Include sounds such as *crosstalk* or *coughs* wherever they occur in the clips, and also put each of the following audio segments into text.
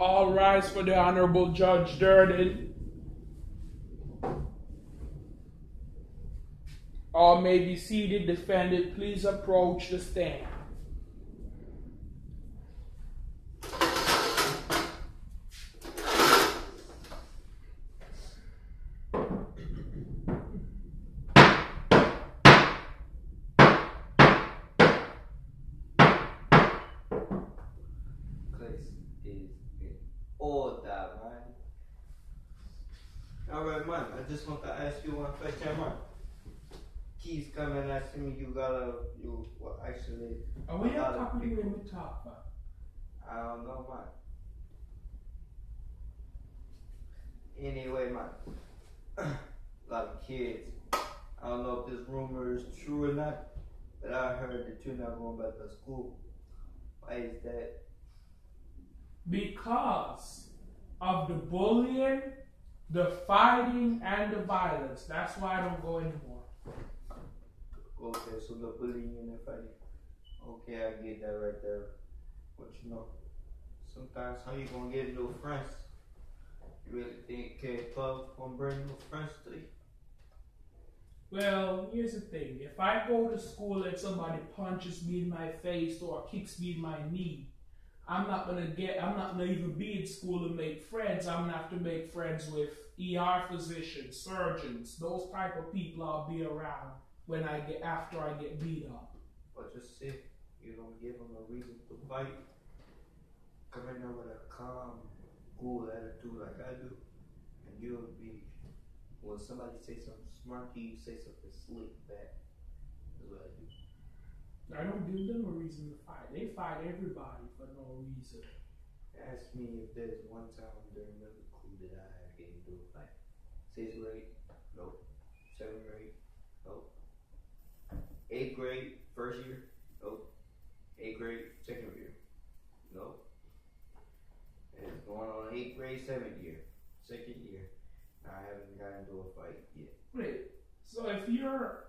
All rise for the Honorable Judge Durden. All may be seated. Defendant, please approach the stand. Place is in order, man. Alright, man, I just want to ask you one question. Keys coming asking me, you gotta, you, well, actually, Are we not talking to you people- when we talk, man? I don't know, man. Anyway, man, of *coughs* kids. I don't know if this rumor is true or not, but I heard that you're not going back to school. Why is that? Because of the bullying, the fighting, and the violence. That's why I don't go anymore. Okay, so the bullying and the fighting. Okay, I get that right there. But you know, sometimes how you gonna get new friends? You really think K-12 gonna bring new friends to you? Well, here's the thing. If I go to school and somebody punches me in my face or kicks me in my knee, I'm not gonna get I'm not gonna even be in school and make friends. I'm gonna have to make friends with ER physicians, surgeons, those type of people I'll be around when I get after I get beat up. But just see, you don't give them a reason to fight. Come in with a calm, cool attitude like I do, and you'll be. When somebody say something smart to you, say something slick back. That's what I do. I don't give them a reason to fight. They fight everybody for no reason. Ask me if there's one time during middle school that I had to get into a fight. Sixth grade, nope. Seventh grade, nope. Eighth grade, first year, nope. Eighth grade, second year, nope. And it's going on eighth grade, seventh year, second year. I haven't gotten into a fight yet. Wait, so if you're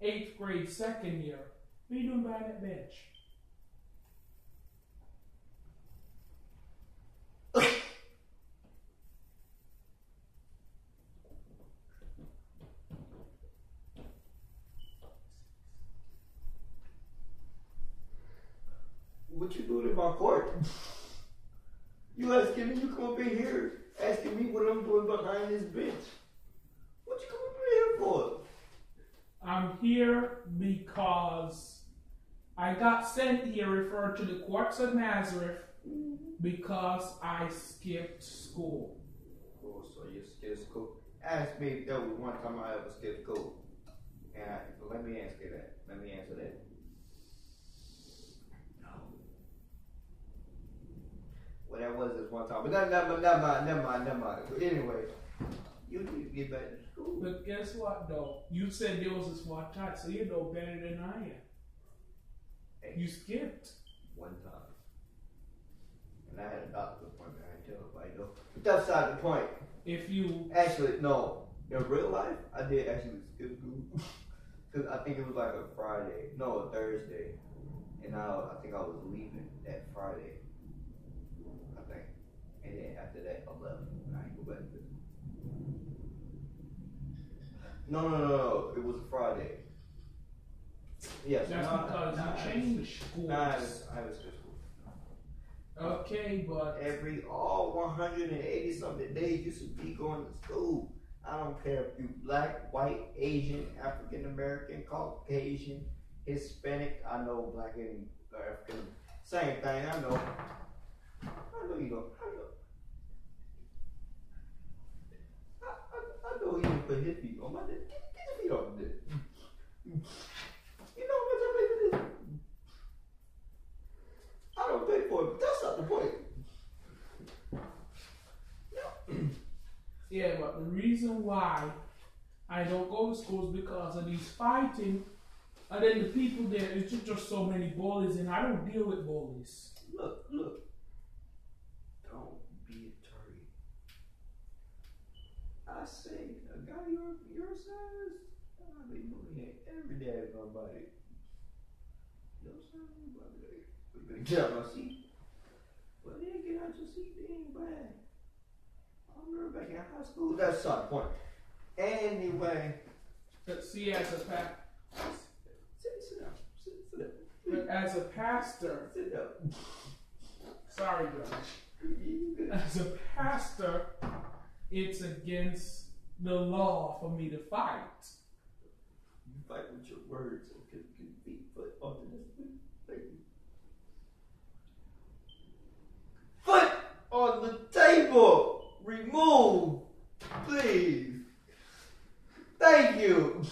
eighth grade, second year, what are you doing behind that bench? What you doing in my court? You asking me, you come up in here asking me what I'm doing behind this bench. What you come up in here for? I'm here because I got sent here referred to the courts of Nazareth because I skipped school. Oh, so you skipped school. Ask me was one time I ever skipped school. And I, let me answer that. Let me answer that. No. Well, that was this one time. But never, never, never mind, never mind, never mind. Anyway, you need to get back to school. But guess what though? You said there was this one time, so you know better than I am. You skipped. One time. And I had a doctor's appointment. I didn't tell nobody though. But that's not the point. If you Actually, no. In real life, I did actually skip school. Because *laughs* I think it was like a Friday. No, a Thursday. And I, I think I was leaving that Friday. I think. And then after that, I left. And I didn't go back to No, no, no, no. It was a Friday. Yes. that's no, because no, you changed schools. I I haven't. Okay, but Every all 180 something days you should be going to school. I don't care if you black, white, Asian, African American, Caucasian, Hispanic. I know black and African. Same thing. I know. I know you don't. I know. I, I, I know didn't put his feet on my dick. Get, get your feet off the dick. You know how much I pay for this? I don't pay for it, but that's not the point. yeah, but the reason why I don't go to school is because of these fighting, and then the people there. It's just, just so many bullies, and I don't deal with bullies. Look, look. Don't be a turd. I say, a guy your your size, I be moving every day with nobody. Your size, nobody. We better get out my seat. Well, then get out your seat anyway. I remember back in high school. That's not the point. Anyway. But see, as a pa- Sit, sit down. Sit, sit down. but as a pastor, Sit down. sorry, brother. As a pastor, it's against the law for me to fight. You fight with your words and can, can beat foot this foot. Foot on the table. Remove, please. Thank you.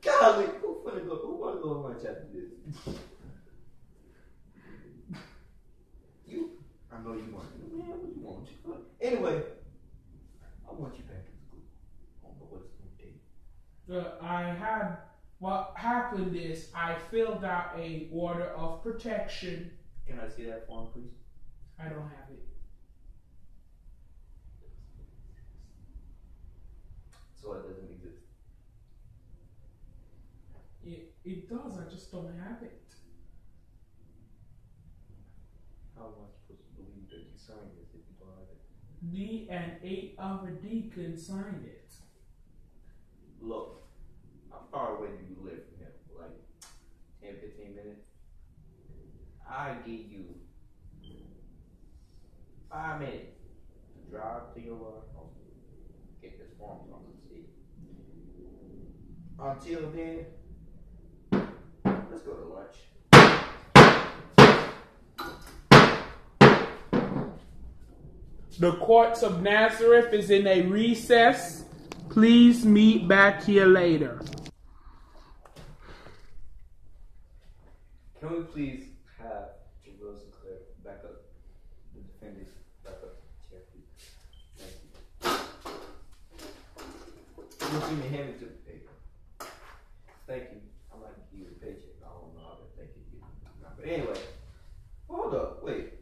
Golly, who wanna go? Who wanna go on lunch after this? You? I know you want. Man, what you want? Anyway, I want you back in school. I don't know what it's gonna take. Uh, I had what happened is I filled out a order of protection. Can I see that form, please? I don't have it. So it doesn't exist. It, it does. I just don't have it. How am I supposed to believe that you signed this if you don't have it? Me and eight other deacons signed it. Look, how far away do you live from here? Like 10, 15 minutes? I give you five minutes to drive to your home. Get this form so I can see. Until then, let's go to lunch. The courts of Nazareth is in a recess. Please meet back here later. Can we please have Jabril Claire back up? The defendant back up to the chair, please. Thank you. You see me hand it to the paper. Thank you. I might give you a paycheck. I don't know how to thank you. But anyway, hold up, wait.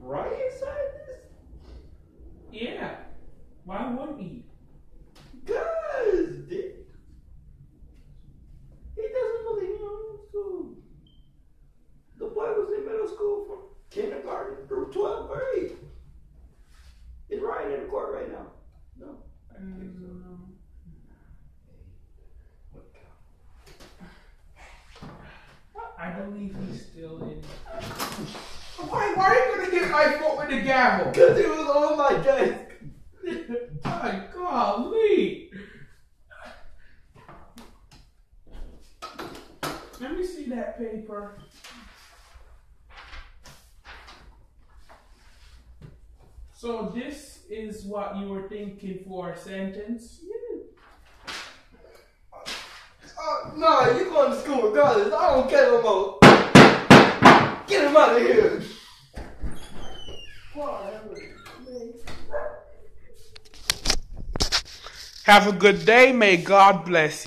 Right inside this? Yeah. Why wouldn't he? Cause Dick, he doesn't believe in homeschool. The boy was in middle school from kindergarten through 12th grade. He's riding in the court right now. No, I don't think so. Mm, What I believe he's still in. Why, why are you gonna hit my foot with the gavel? Cause it was on my desk. *laughs* My golly. Let me see that paper. So this is what you were thinking for a sentence? Uh, no, you going to school regardless. I don't care no more. Get him out of here. Have a good day. May God bless you.